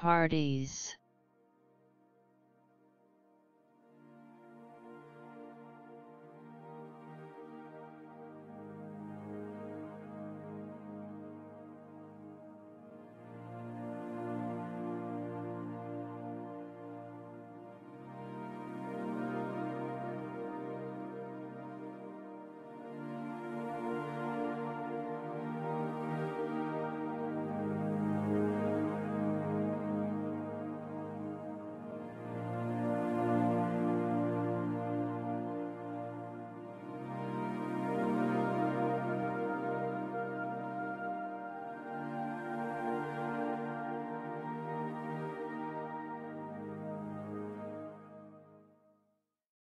Parties.